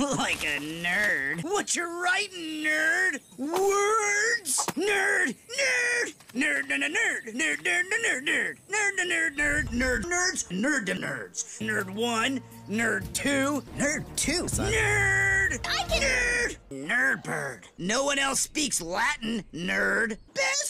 like a nerd. What you writing, nerd? Words? Nerd! Nerd! Nerd, nerd, nerd, nerd, nerd, nerd, nerd, nerd, nerd, nerd, nerd, nerds, nerd, nerds. Nerd one, nerd two, Nerd two, son. nerd! I can nerd! Nerd bird. No one else speaks Latin, nerd. Best